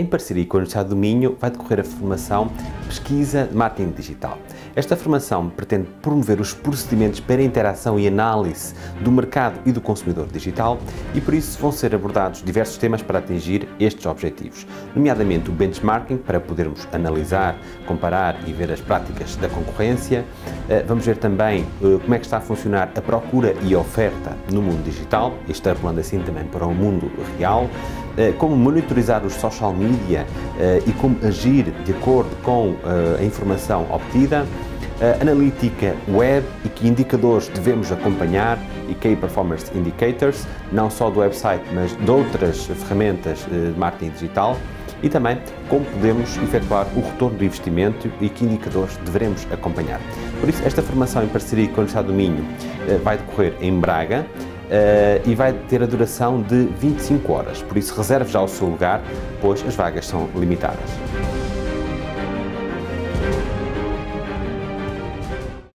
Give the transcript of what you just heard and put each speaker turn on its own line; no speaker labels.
Em parceria com a Universidade do Minho, vai decorrer a formação Pesquisa de Marketing Digital. Esta formação pretende promover os procedimentos para a interação e análise do mercado e do consumidor digital e, por isso, vão ser abordados diversos temas para atingir estes objetivos, nomeadamente o benchmarking, para podermos analisar, comparar e ver as práticas da concorrência. Eh, vamos ver também eh, como é que está a funcionar a procura e a oferta no mundo digital, extrapolando assim também para o mundo real. Eh, como monitorizar os social media eh, e como agir de acordo com eh, a informação obtida, analítica web e que indicadores devemos acompanhar e Key Performance Indicators, não só do website, mas de outras ferramentas de marketing digital e também como podemos efetuar o retorno do investimento e que indicadores devemos acompanhar. Por isso, esta formação em parceria com a Universidade do Minho vai decorrer em Braga, uh, e vai ter a duração de 25 horas. Por isso, reserve já o seu lugar, pois as vagas são limitadas.